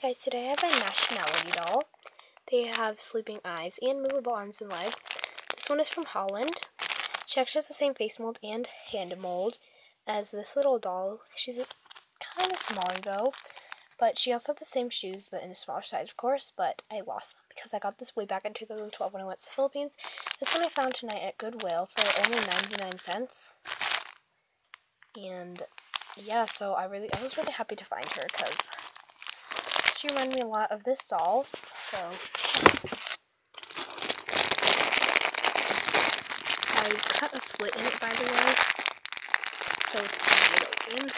Guys, today I have a nationality doll. They have sleeping eyes and movable arms and legs. This one is from Holland. She actually has the same face mold and hand mold as this little doll. She's kind of smaller though, but she also has the same shoes, but in a smaller size, of course. But I lost them because I got this way back in 2012 when I went to the Philippines. This one I found tonight at Goodwill for only 99 cents. And yeah, so I really, I was really happy to find her because she reminded me a lot of this doll. So I cut a slit in it, by the way, so it's easy to open.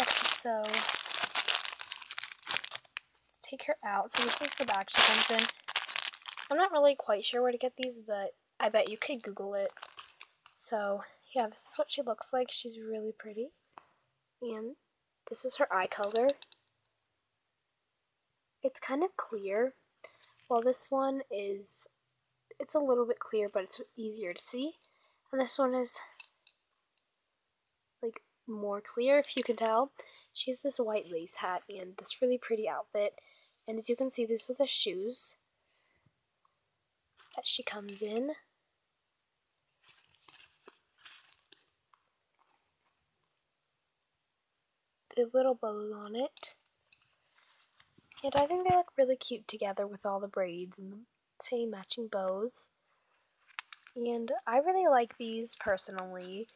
Okay, so let's take her out. So this is the bag she comes in. I'm not really quite sure where to get these, but I bet you could Google it. So, yeah, this is what she looks like. She's really pretty. And this is her eye color. It's kind of clear. Well, this one is, it's a little bit clear, but it's easier to see. And this one is, like, more clear, if you can tell. She has this white lace hat and this really pretty outfit. And as you can see, these are the shoes that she comes in. The little bows on it. And I think they look really cute together with all the braids and the same matching bows. And I really like these personally.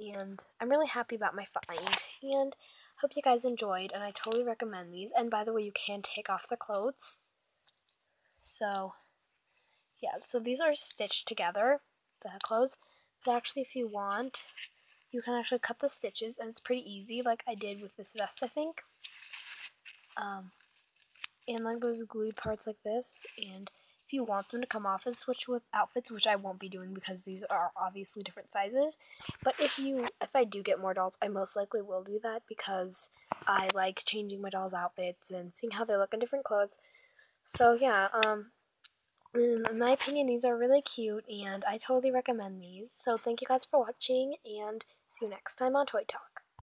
And I'm really happy about my find. And hope you guys enjoyed. And I totally recommend these. And by the way, you can take off the clothes. So, yeah. So these are stitched together, the clothes. But actually, if you want, you can actually cut the stitches and it's pretty easy like I did with this vest I think. Um, and like those glued parts like this and if you want them to come off and switch with outfits which I won't be doing because these are obviously different sizes but if you if I do get more dolls I most likely will do that because I like changing my dolls outfits and seeing how they look in different clothes. So yeah um Mm, in my opinion, these are really cute, and I totally recommend these. So thank you guys for watching, and See you next time on Toy Talk.